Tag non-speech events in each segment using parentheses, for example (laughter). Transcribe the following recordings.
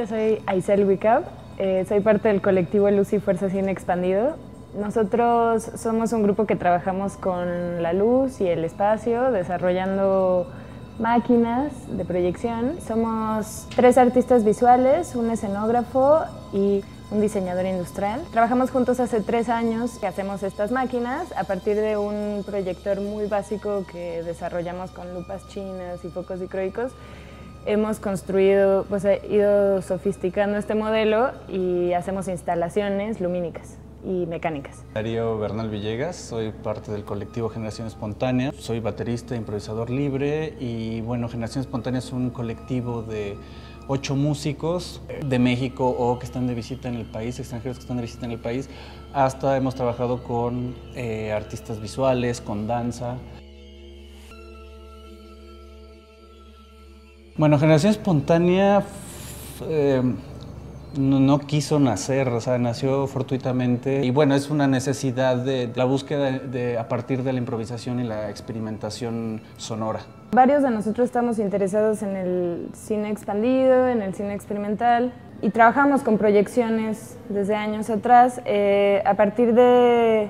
yo soy Aisel Wicab, eh, soy parte del colectivo Luz y Fuerza Cine Expandido. Nosotros somos un grupo que trabajamos con la luz y el espacio, desarrollando máquinas de proyección. Somos tres artistas visuales, un escenógrafo y un diseñador industrial. Trabajamos juntos hace tres años que hacemos estas máquinas a partir de un proyector muy básico que desarrollamos con lupas chinas y focos dicroicos. Hemos construido, pues he ido sofisticando este modelo y hacemos instalaciones lumínicas y mecánicas. Darío Bernal Villegas, soy parte del colectivo Generación Espontánea, soy baterista, improvisador libre y bueno, Generación Espontánea es un colectivo de ocho músicos de México o que están de visita en el país, extranjeros que están de visita en el país, hasta hemos trabajado con eh, artistas visuales, con danza. Bueno, Generación Espontánea eh, no, quiso nacer, o sea, nació fortuitamente. Y bueno, es una necesidad de, la búsqueda de, a partir de la improvisación y la experimentación sonora. Varios de nosotros estamos interesados en el cine expandido, en el cine experimental y trabajamos con proyecciones desde años atrás. Eh, a partir de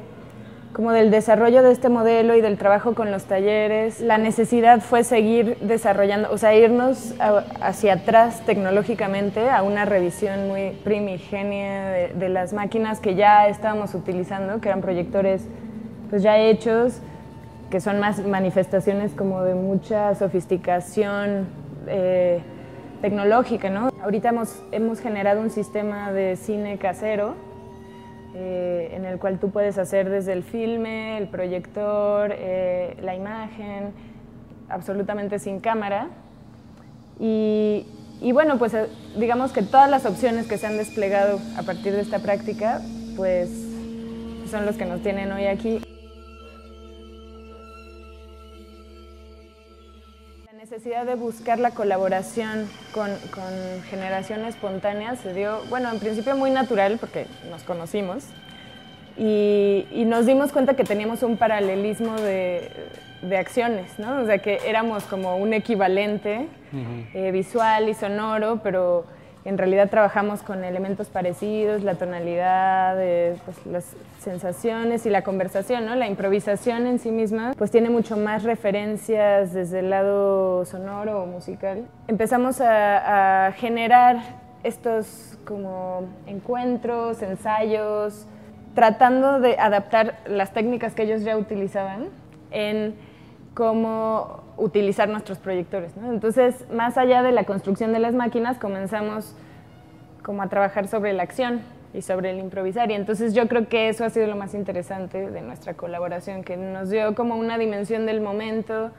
como del desarrollo de este modelo y del trabajo con los talleres, la necesidad fue seguir desarrollando, o sea, irnos hacia atrás tecnológicamente a una revisión muy primigenia de, las máquinas que ya estábamos utilizando, que eran proyectores pues ya hechos, que son más manifestaciones como de mucha sofisticación eh, tecnológica, ¿no? Ahorita hemos, hemos generado un sistema de cine casero eh, en el cual tú puedes hacer desde el filme, el proyector, eh, la imagen, absolutamente sin cámara. Y, y, bueno, pues eh, digamos que todas las opciones que se han desplegado a partir de esta práctica, pues son los que nos tienen hoy aquí. Necesidad de buscar la colaboración con, generación espontánea se dio, bueno, en principio muy natural porque nos conocimos y, nos dimos cuenta que teníamos un paralelismo de, acciones, ¿no? O sea, que éramos como un equivalente eh, visual y sonoro, pero en realidad trabajamos con elementos parecidos, la tonalidad, pues, las sensaciones y la conversación, ¿no? La improvisación en sí misma pues tiene mucho más referencias desde el lado sonoro o musical. Empezamos a, generar estos como encuentros, ensayos, tratando de adaptar las técnicas que ellos ya utilizaban en cómo utilizar nuestros proyectores. Entonces, más allá de la construcción de las máquinas, comenzamos como a trabajar sobre la acción y sobre el improvisar. Y entonces yo creo que eso ha sido lo más interesante de nuestra colaboración, que nos dio como una dimensión del momento,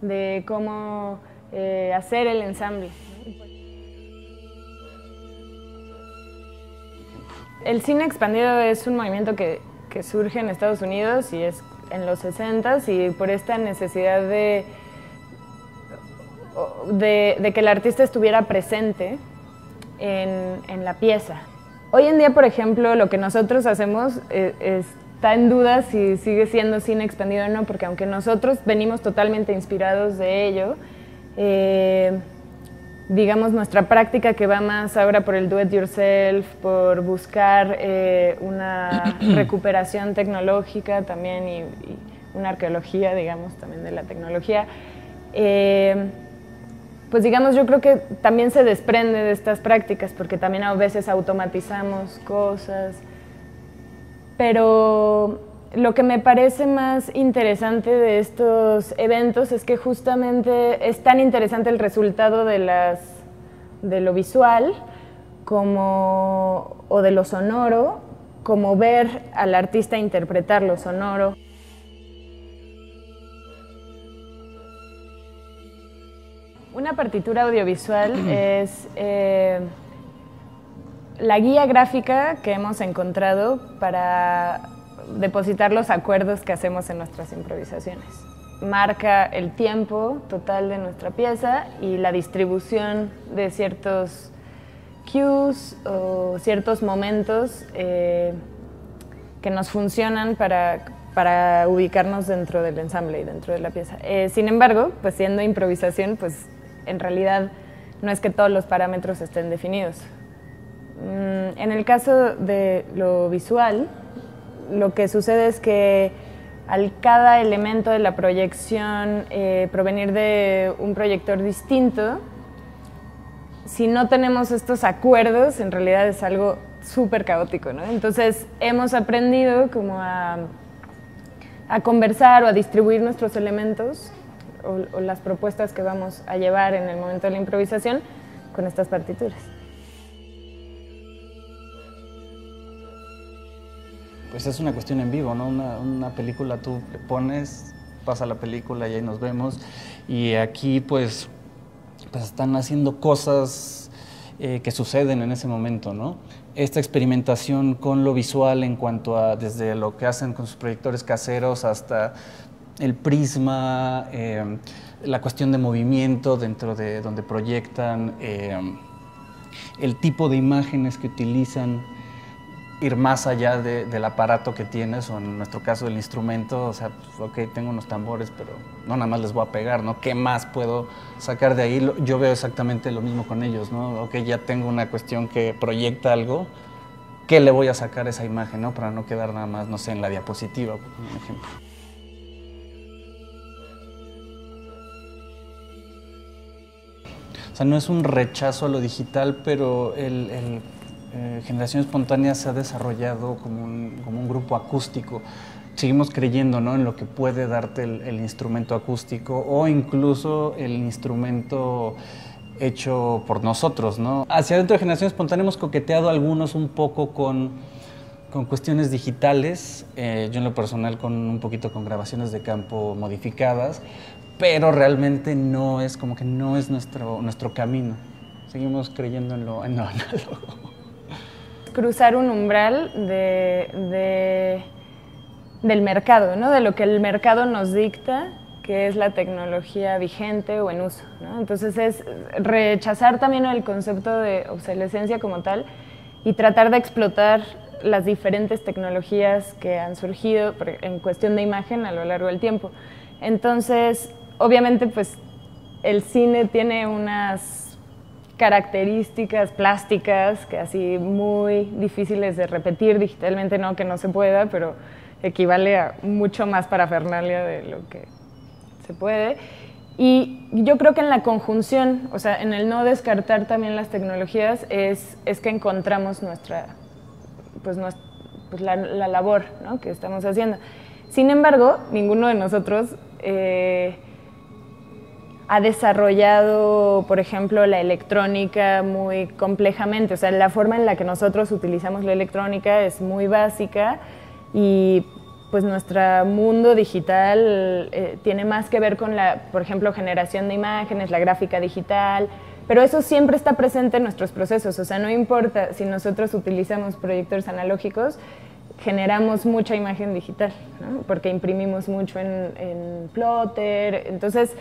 de cómo eh, hacer el ensamble. El cine expandido es un movimiento que, que surge en Estados Unidos y es en los 60 y por esta necesidad de, de, que el artista estuviera presente en, en, la pieza. Hoy en día, por ejemplo, lo que nosotros hacemos eh, está en duda si sigue siendo cine expandido o no, porque aunque nosotros venimos totalmente inspirados de ello, eh, digamos, nuestra práctica que va más ahora por el do it yourself, por buscar eh, una (clears throat) recuperación tecnológica también y, una arqueología, digamos, también de la tecnología. Eh, pues digamos, yo creo que también se desprende de estas prácticas porque también a veces automatizamos cosas, pero lo que me parece más interesante de estos eventos es que justamente es tan interesante el resultado de, las, de lo visual como, o de lo sonoro, como ver al artista interpretar lo sonoro. Una partitura audiovisual (clears throat) es eh, la guía gráfica que hemos encontrado para depositar los acuerdos que hacemos en nuestras improvisaciones. Marca el tiempo total de nuestra pieza y la distribución de ciertos cues o ciertos momentos eh, que nos funcionan para, para, ubicarnos dentro del ensamble y dentro de la pieza. Eh, sin embargo, pues siendo improvisación, pues en realidad no es que todos los parámetros estén definidos. Mm, en el caso de lo visual, lo que sucede es que al cada elemento de la proyección eh, provenir de un proyector distinto, si no tenemos estos acuerdos, en realidad es algo súper caótico, ¿no? Entonces hemos aprendido como a, conversar o a distribuir nuestros elementos o, o las propuestas que vamos a llevar en el momento de la improvisación con estas partituras. Pues es una cuestión en vivo, ¿no? Una, una película tú le pones, pasa la película y ahí nos vemos. Y aquí pues, pues están haciendo cosas eh, que suceden en ese momento, ¿no? Esta experimentación con lo visual en cuanto a desde lo que hacen con sus proyectores caseros hasta el prisma, eh, la cuestión de movimiento dentro de donde proyectan, eh, el tipo de imágenes que utilizan ir más allá del aparato que tienes o en nuestro caso el instrumento, o sea, pues, ok, tengo unos tambores, pero no nada más les voy a pegar, ¿no? ¿Qué más puedo sacar de ahí? Yo veo exactamente lo mismo con ellos, ¿no? Ok, ya tengo una cuestión que proyecta algo, ¿qué le voy a sacar a esa imagen, ¿no? Para no quedar nada más, no sé, en la diapositiva, por ejemplo. O sea, no es un rechazo a lo digital, pero el eh, Generación Espontánea se ha desarrollado como un, grupo acústico. Seguimos creyendo ¿no? en lo que puede darte el, instrumento acústico o incluso el instrumento hecho por nosotros. ¿no? Hacia dentro de Generación Espontánea hemos coqueteado algunos un poco con, cuestiones digitales, eh, yo en lo personal con un poquito con grabaciones de campo modificadas, pero realmente no es como que no es nuestro, nuestro camino. Seguimos creyendo en lo, en lo (laughs) análogo cruzar un umbral de, de, del mercado, ¿no? de lo que el mercado nos dicta, que es la tecnología vigente o en uso. Entonces es rechazar también el concepto de obsolescencia como tal y tratar de explotar las diferentes tecnologías que han surgido en cuestión de imagen a lo largo del tiempo. Entonces, obviamente, pues el cine tiene unas características plásticas que así muy difíciles de repetir digitalmente, no que no se pueda, pero equivale a mucho más parafernalia de lo que se puede. Y yo creo que en la conjunción, o sea, en el no descartar también las tecnologías, es, es que encontramos nuestra, pues, nuestra, pues la, la, labor ¿no? que estamos haciendo. Sin embargo, ninguno de nosotros eh, ha desarrollado, por ejemplo, la electrónica muy complejamente. O sea, la forma en la que nosotros utilizamos la electrónica es muy básica y pues nuestro mundo digital eh, tiene más que ver con la, por ejemplo, generación de imágenes, la gráfica digital, pero eso siempre está presente en nuestros procesos. O sea, no importa si nosotros utilizamos proyectores analógicos, generamos mucha imagen digital, porque imprimimos mucho en, en plotter. Entonces,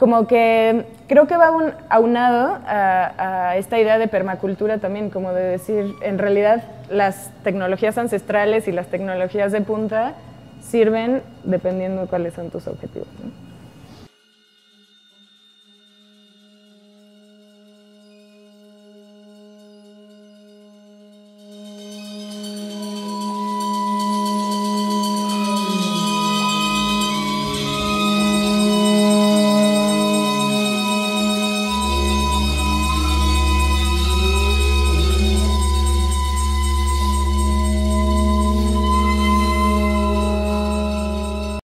como que creo que va un, aunado a, esta idea de permacultura también, como de decir, en realidad las tecnologías ancestrales y las tecnologías de punta sirven dependiendo de cuáles son tus objetivos.